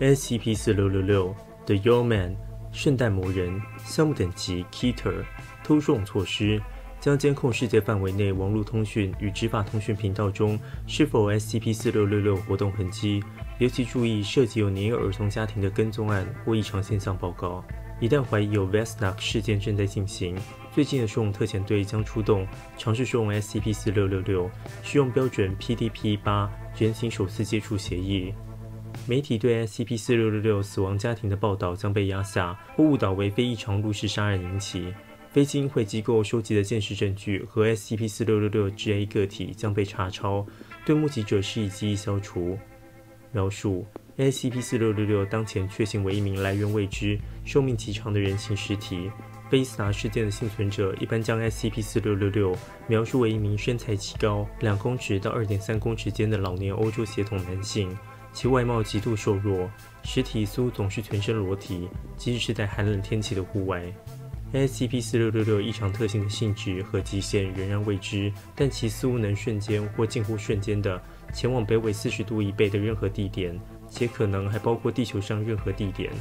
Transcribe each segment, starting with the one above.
SCP-4666 The Yeoman 圣诞魔人项目等级 Keter 偷送措施将监控世界范围内网络通讯与执法通讯频道中是否 SCP-4666 活动痕迹，尤其注意涉及有年幼儿童家庭的跟踪案或异常现象报告。一旦怀疑有 Vesnak 事件正在进行，最近的收容特遣队将出动，尝试收容 SCP-4666，使用标准 PDP-8 原型首次接触协议。媒体对 SCP-4666 死亡家庭的报道将被压下，或误导为非异常入室杀人引起。非经会机构收集的监视证据和 SCP-4666 G A 个体将被查抄，对目击者施以记忆消除。描述 SCP-4666 当前确信为一名来源未知、寿命极长的人形尸体。贝斯达事件的幸存者一般将 SCP-4666 描述为一名身材极高（两公尺到二点三公尺间）的老年欧洲血统男性，其外貌极度瘦弱，实体似乎总是全身裸体，即使是在寒冷天气的户外。SCP-4666 异常特性的性质和极限仍然未知，但其似乎能瞬间或近乎瞬间的前往北纬四十度以北的任何地点，且可能还包括地球上任何地点。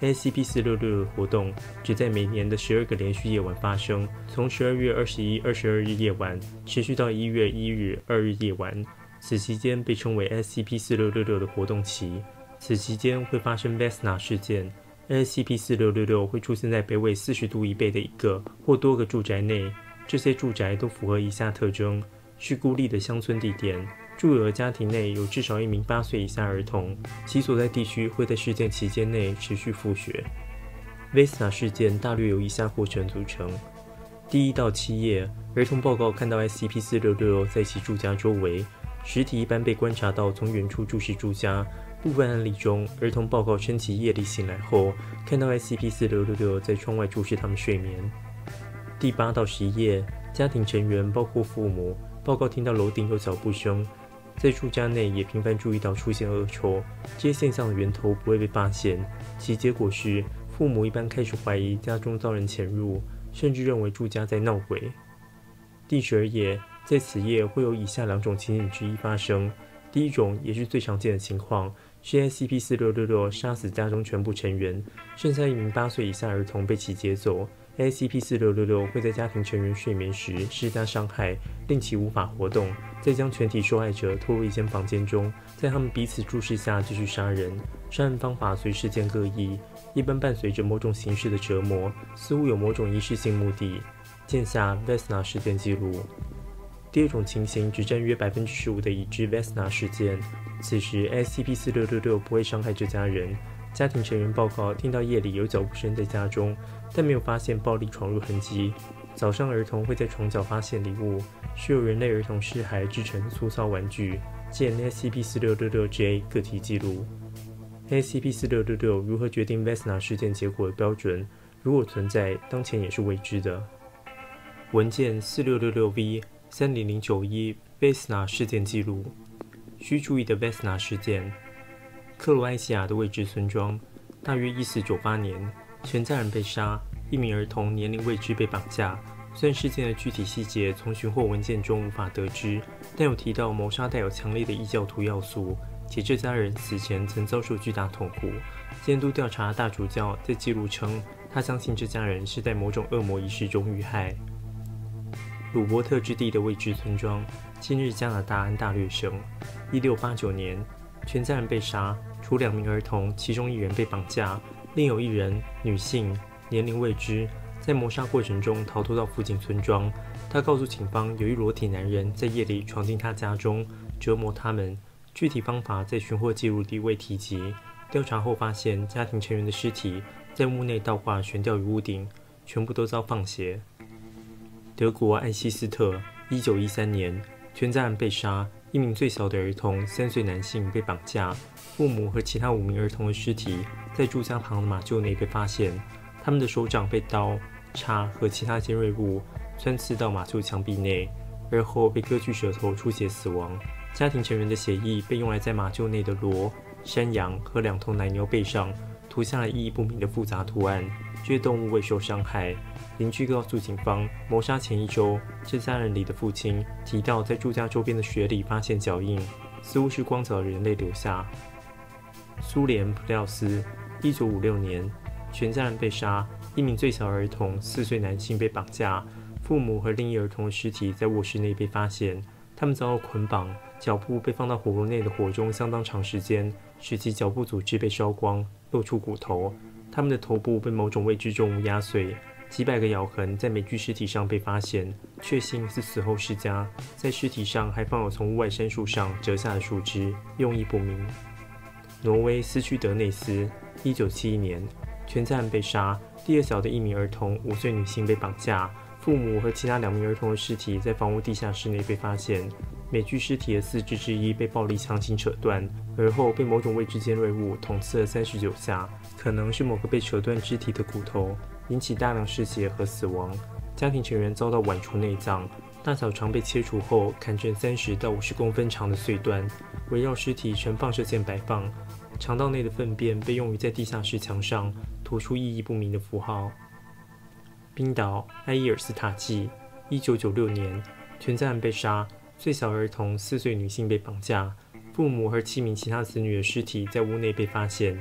SCP-4666 的活动只在每年的十二个连续夜晚发生，从十二月二十一、二十二日夜晚持续到一月一日二日夜晚。此期间被称为 SCP-4666 的活动期。此期间会发生 Vesna 事件。SCP-4666 会出现在北纬四十度以北的一个或多个住宅内，这些住宅都符合以下特征：是孤立的乡村地点，住有的家庭内有至少一名八岁以下儿童，其所在地区会在事件期间内持续复学。Vesna 事件大略由以下过程组成：第一到七页，儿童报告看到 SCP-4666 在其住家周围，实体一般被观察到从远处注视住家。部分案例中，儿童报告称其夜里醒来后看到 SCP-4666 在窗外注视他们睡眠。第八到十一页，家庭成员包括父母报告听到楼顶有脚步声，在住家内也频繁注意到出现恶臭。这些现象的源头不会被发现，其结果是父母一般开始怀疑家中遭人潜入，甚至认为住家在闹鬼。第十二页，在此夜会有以下两种情景之一发生。第一种也是最常见的情况。是 SCP-4666 杀死家中全部成员，剩下一名八岁以下儿童被其劫走。SCP-4666 会在家庭成员睡眠时施加伤害，令其无法活动，再将全体受害者拖入一间房间中，在他们彼此注视下继续杀人。杀人方法随事件各异，一般伴随着某种形式的折磨，似乎有某种仪式性目的。见下 Vesna 事件记录。第二种情形只占约百分之十五的已知 Vesna 事件。此时，SCP-4666 不会伤害这家人。家庭成员报告听到夜里有脚步声在家中，但没有发现暴力闯入痕迹。早上，儿童会在床角发现礼物，是由人类儿童尸骸制成粗糙玩具。见 SCP-4666-J 个体记录。SCP-4666 如何决定 Vesna 事件结果的标准，如果存在，当前也是未知的。文件 4666V 三零零九一 Vesna 事件记录。需注意的 Vesna 事件：克罗埃西亚的未知村庄，大约一四九八年，全家人被杀，一名儿童年龄未知被绑架。虽然事件的具体细节从寻获文件中无法得知，但有提到谋杀带有强烈的异教徒要素，且这家人死前曾遭受巨大痛苦。监督调查大主教在记录称，他相信这家人是在某种恶魔仪式中遇害。鲁伯特之地的未知村庄。今日加拿大安大略省，一六八九年，全家人被杀，除两名儿童，其中一人被绑架，另有一人女性，年龄未知，在谋杀过程中逃脱到附近村庄。他告诉警方，有一裸体男人在夜里闯进他家中，折磨他们。具体方法在寻获记录地未提及。调查后发现，家庭成员的尸体在屋内倒挂悬吊于屋顶，全部都遭放血。德国艾希斯特，一九一三年。全家人被杀，一名最小的儿童三岁男性被绑架，父母和其他五名儿童的尸体在住家旁的马厩内被发现，他们的手掌被刀、叉和其他尖锐物穿刺到马厩墙壁内，而后被割去舌头出血死亡。家庭成员的血液被用来在马厩内的骡、山羊和两头奶牛背上涂下了意义不明的复杂图案，这些动物未受伤害。邻居告诉警方，谋杀前一周，这家人里的父亲提到，在住家周边的雪里发现脚印，似乎是光脚的人类留下。苏联普廖斯，一九五六年，全家人被杀。一名最小儿童四岁男性被绑架，父母和另一儿童的尸体在卧室内被发现。他们遭到捆绑，脚部被放到火炉内的火中相当长时间，使其脚部组织被烧光，露出骨头。他们的头部被某种未知重物压碎。几百个咬痕在每具尸体上被发现，确信是死后施加。在尸体上还放有从屋外杉树上折下的树枝，用意不明。挪威斯屈德内斯，一九七一年，全家人被杀。第二小的一名儿童，五岁女性被绑架，父母和其他两名儿童的尸体在房屋地下室内被发现。每具尸体的四肢之一被暴力强行扯断，而后被某种未知尖锐物捅刺了三十九下，可能是某个被扯断肢体的骨头。引起大量失血和死亡，家庭成员遭到剜除内脏，大小肠被切除后砍成三十到五十公分长的碎段，围绕尸体呈放射线摆放。肠道内的粪便被用于在地下室墙上涂出意义不明的符号。冰岛埃伊尔斯塔季，一九九六年，全家人被杀，最小儿童四岁女性被绑架，父母和七名其他子女的尸体在屋内被发现，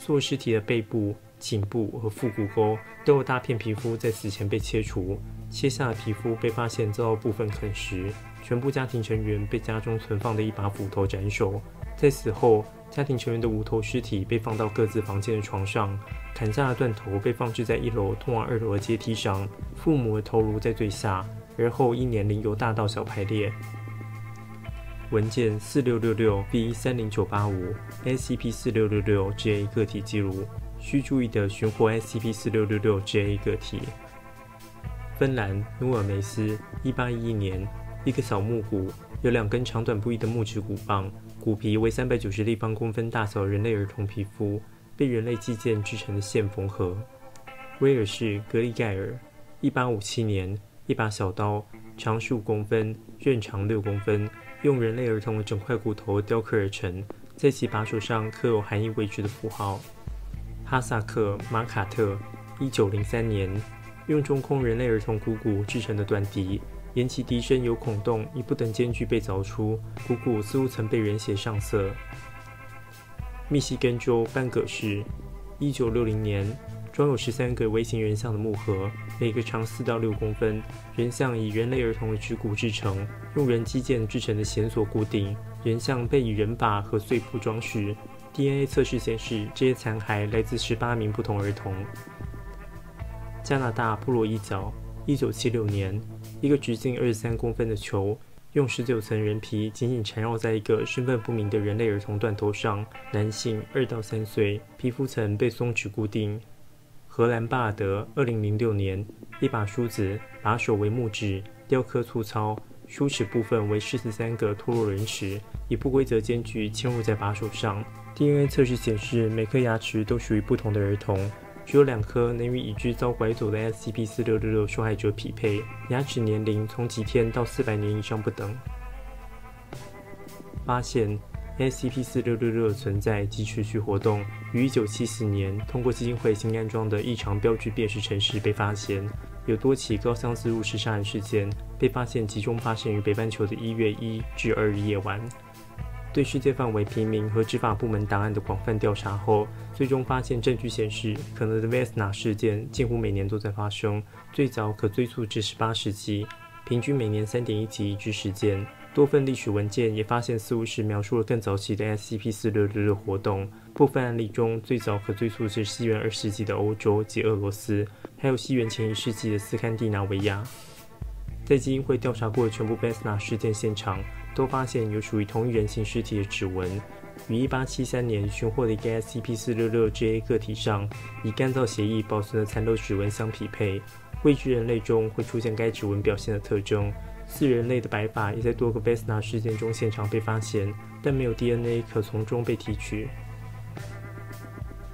所有尸体的背部。颈部和腹股沟都有大片皮肤在死前被切除，切下的皮肤被发现遭到部分啃食。全部家庭成员被家中存放的一把斧头斩首。在死后，家庭成员的无头尸体被放到各自房间的床上，砍下的断头被放置在一楼通往二楼的阶梯上。父母的头颅在最下，而后依年龄由大到小排列。文件四六六六 B 三零九八五 SCP 四六六六 J 个体记录。需注意的寻获 SCP-4666-J 个体。芬兰努尔梅斯，1811年，一个小木骨，有两根长短不一的木质骨棒，骨皮为390立方公分大小人类儿童皮肤，被人类击剑制成的线缝合。威尔士格里盖尔，1857年，一把小刀，长十五公分，刃长六公分，用人类儿童的整块骨头雕刻而成，在其把手上刻有含义未知的符号。哈萨克马卡特，一九零三年，用中空人类儿童股骨制成的短笛，沿其笛身有孔洞，以不等间距被凿出，股骨似乎曾被人血上色。密西根州班戈市，一九六零年，装有十三个微型人像的木盒，每个长四到六公分，人像以人类儿童的指骨制成，用人肌腱制成的弦索固定，人像被以人把和碎布装饰。DNA 测试显示，这些残骸来自十八名不同儿童。加拿大布洛伊角，一九七六年，一个直径二十三公分的球，用十九层人皮紧紧缠绕在一个身份不明的人类儿童断头上，男性，二到三岁，皮肤层被松弛固定。荷兰巴尔德，二零零六年，一把梳子，把手为木质，雕刻粗糙，梳齿部分为四十三个脱落人齿，以不规则间距嵌入在把手上。DNA 测试显示，每颗牙齿都属于不同的儿童，只有两颗能与已知遭拐走的 SCP-4666 受害者匹配，牙齿年龄从几天到四百年以上不等。发现 SCP-4666 存在及持续活动，于1974年通过基金会新安装的异常标志辨识程式被发现，有多起高相似入室杀人事件被发现，集中发生于北半球的一月一至二日夜晚。对世界范围平民和执法部门档案的广泛调查后，最终发现证据显示，可能的 Vesna 事件近乎每年都在发生，最早可追溯至18世纪，平均每年3.1起已知事件。多份历史文件也发现，似乎是描述了更早期的 SCP-4666 活动。部分案例中，最早可追溯至西元二世纪的欧洲及俄罗斯，还有西元前一世纪的斯堪的纳维亚。在基因会调查过的全部 b e s n a 事件现场。都发现有属于同一人形尸体的指纹，与1873年寻获的一个 SCP-466-J 个体上以干燥协议保存的残留指纹相匹配。未知人类中会出现该指纹表现的特征。四人类的白发也在多个 Vesna 事件中现场被发现，但没有 DNA 可从中被提取。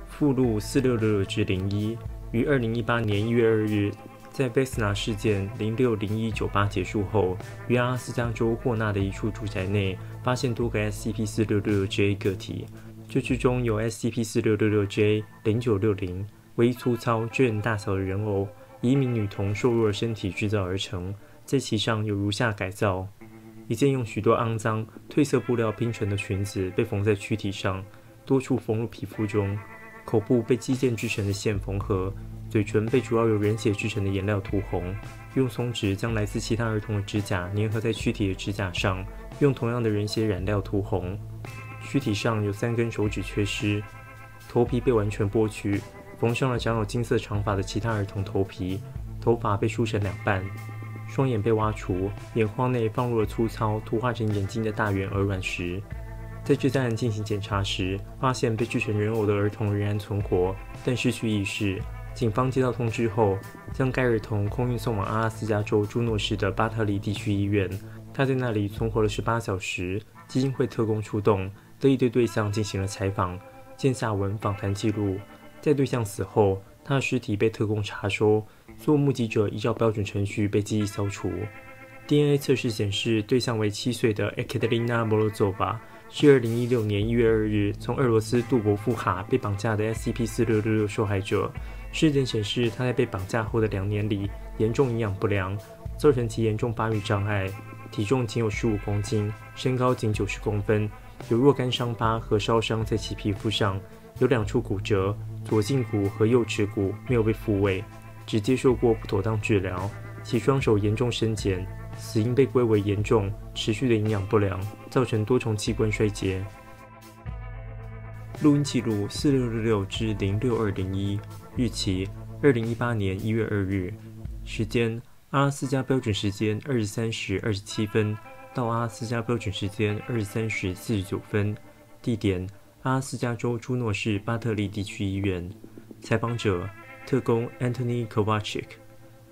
附录466之01于2018年1月2日。在贝斯纳事件零六零一九八结束后，于阿拉斯加州霍纳的一处住宅内发现多个 SCP 四六六六 J 个体，这之中有 SCP 四六六六 J 零九六零，为粗糙、巨人大小的人偶，以一名女童瘦弱的身体制造而成，在其上有如下改造：一件用许多肮脏、褪色布料拼成的裙子被缝在躯体上，多处缝入皮肤中，口部被肌腱制成的线缝合，嘴唇被主要由人血制成的颜料涂红。用松脂将来自其他儿童的指甲粘合在躯体的指甲上，用同样的人血染料涂红。躯体上有三根手指缺失，头皮被完全剥去，缝上了长有金色长发的其他儿童头皮，头发被梳成两半。双眼被挖除，眼眶内放入了粗糙涂画成眼睛的大圆鹅卵石。在制家人进行检查时，发现被制成人偶的儿童仍然存活，但失去意识。警方接到通知后，将该儿童空运送往阿拉斯加州朱诺市的巴特利地区医院。他在那里存活了十八小时。基金会特工出动，得以对对象进行了采访，见下文访谈记录。在对象死后，他的尸体被特工查收。所有目击者依照标准程序被记忆消除。DNA 测试显示，对象为七岁的 Ekaterina Morozova，是二零一六年一月二日从俄罗斯杜博夫卡被绑架的 SCP 四六六六受害者。尸检显示，他在被绑架后的两年里严重营养不良，造成其严重发育障碍，体重仅有十五公斤，身高仅九十公分，有若干伤疤和烧伤在其皮肤上，有两处骨折，左胫骨和右尺骨没有被复位。只接受过不妥当治疗，其双手严重生茧，死因被归为严重持续的营养不良，造成多重器官衰竭。录音记录四六六六至零六二零一，日期二零一八年一月二日，时间阿拉斯加标准时间二十三时二十七分到阿拉斯加标准时间二十三时四十九分，地点阿拉斯加州朱诺市巴特利地区医院，采访者。特工 Anthony Kovacic，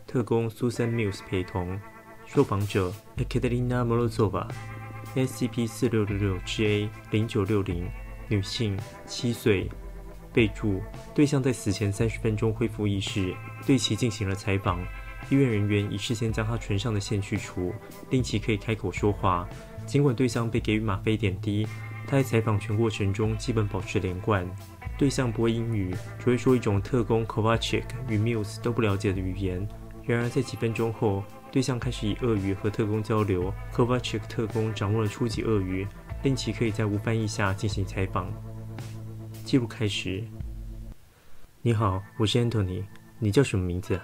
特工 Susan Mills 陪同，受访者 Ekaterina Morozova，SCP 四六六六 GA 零九六零，女性，七岁。备注：对象在死前三十分钟恢复意识，对其进行了采访。医院人员已事先将他唇上的线去除，令其可以开口说话。尽管对象被给予吗啡点滴，他在采访全过程中基本保持连贯。对象不会英语，只会说一种特工 Kovacic 与 Muse 都不了解的语言。然而，在几分钟后，对象开始以俄语和特工交流。Kovacic 特工掌握了初级俄语，令其可以在无翻译下进行采访。记录开始。你好，我是 Anthony，你叫什么名字？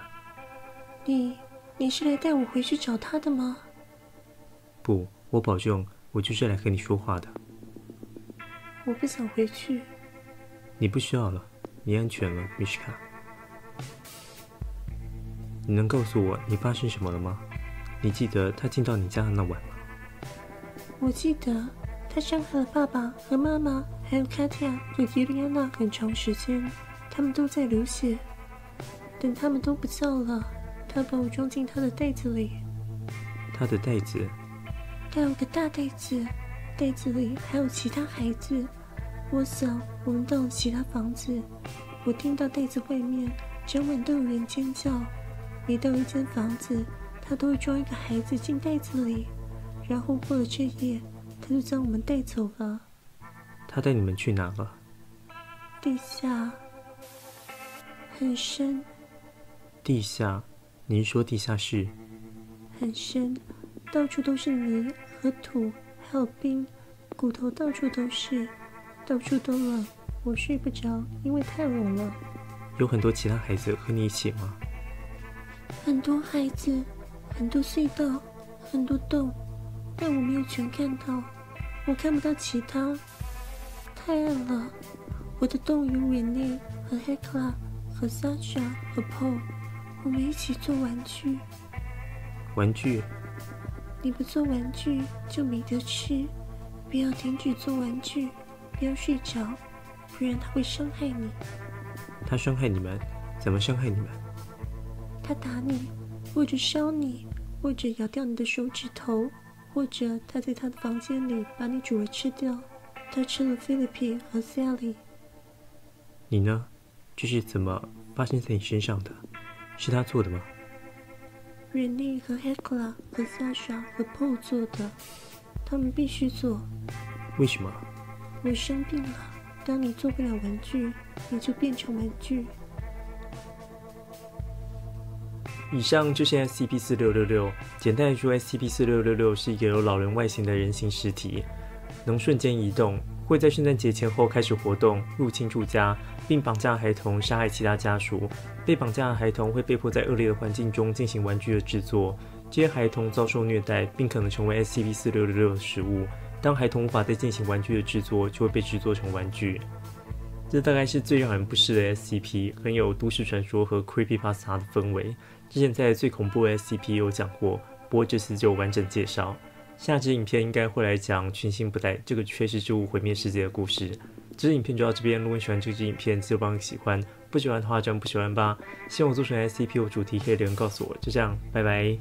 你，你是来带我回去找他的吗？不，我保证，我就是来和你说话的。我不想回去。你不需要了，你安全了，米什卡。你能告诉我你发生什么了吗？你记得他进到你家的那晚吗？我记得他伤害了爸爸和妈妈，还有卡蒂亚和伊丽安娜很长时间，他们都在流血。等他们都不叫了，他把我装进他的袋子里。他的袋子？他有个大袋子，袋子里还有其他孩子。我想，我们到了其他房子，我听到袋子外面整晚都有人尖叫。每到一间房子，他都会装一个孩子进袋子里，然后过了这夜，他就将我们带走了。他带你们去哪了？地下，很深。地下？您说地下室？很深，到处都是泥和土，还有冰，骨头到处都是。到处都冷，我睡不着，因为太冷了。有很多其他孩子和你一起吗？很多孩子，很多隧道，很多洞，但我没有全看到。我看不到其他，太暗了。我的洞有 Rene 和 Hekla 和 Sasha 和 Paul，我们一起做玩具。玩具？你不做玩具就没得吃。不要停止做玩具。不要睡着，不然他会伤害你。他伤害你们？怎么伤害你们？他打你，或者烧你，或者咬掉你的手指头，或者他在他的房间里把你煮了吃掉。他吃了 Philip 和 Sally。你呢？这是怎么发生在你身上的？是他做的吗？Rene 和 Hekla 和 Sasha 和 Paul 做的，他们必须做。为什么？我生病了。当你做不了玩具，你就变成玩具。以上就是 SCP 四六六六。简单来说，SCP 四六六六是一个有老人外形的人形实体，能瞬间移动。会在圣诞节前后开始活动，入侵住家，并绑架孩童，杀害其他家属。被绑架的孩童会被迫在恶劣的环境中进行玩具的制作，这些孩童遭受虐待，并可能成为 SCP-4666 的食物。当孩童无法再进行玩具的制作，就会被制作成玩具。这大概是最让人不适的 SCP，很有都市传说和 Creepypasta 的氛围。之前在最恐怖的 SCP 有讲过，不过这次就完整介绍。下支影片应该会来讲群星不带这个缺失之物毁灭世界的故事。这支影片就到这边，如果你喜欢这支影片，记得帮个喜欢；不喜欢的话就不喜欢吧。希望我做成 SCP 有主题可以留言告诉我。就这样，拜拜。